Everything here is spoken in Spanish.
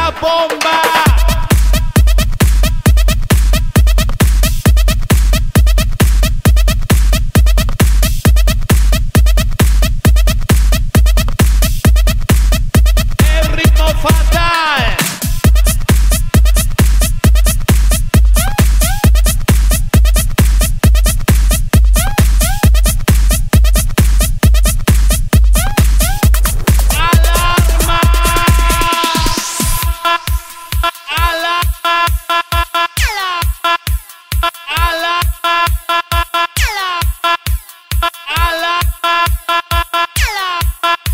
la bomba. El ritmo fácil. Bye.